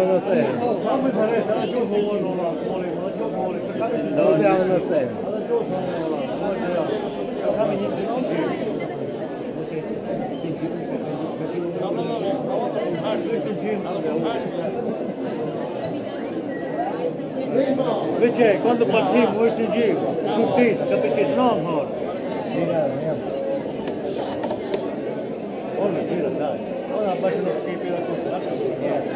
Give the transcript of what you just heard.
Salutiamo lo stesso. Salutiamo lo stesso. Invece quando partivo questo giro, tutti, capisci? No, ancora. Ora gira, dai. Ora faccio lo schifo da tutto.